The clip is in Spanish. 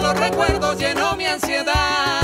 los recuerdos llenó mi ansiedad.